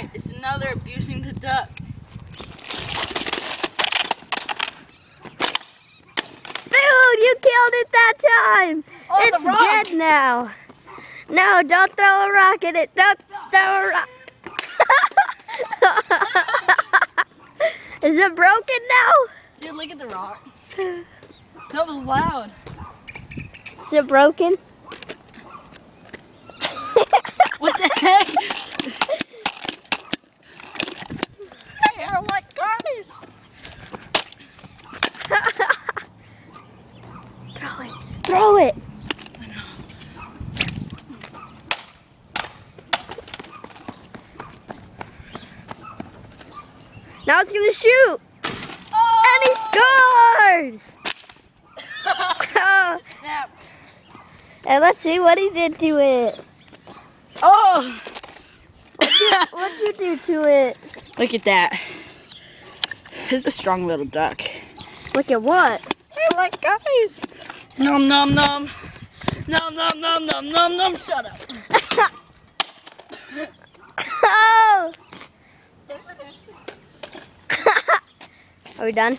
right, it's another abusing the duck. Dude, you killed it that time. Oh, it's the rock. dead now. No, don't throw a rock at it. Don't throw a rock. Is it broken now? Dude, look at the rock. That was loud. Is it broken? What the heck? hey, I like guys. Throw it. Throw it. Now it's gonna shoot. And he scores! Oh, Snapped. and let's see what he did to it. Oh! What'd you do to it? Look at that. This is a strong little duck. Look at what? Hey, like guys. Nom nom nom. Nom nom nom nom nom nom. Shut up. oh! Are we done?